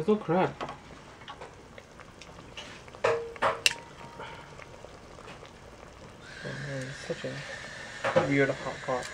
It's all crap. Oh man, it's such a weird hot pot.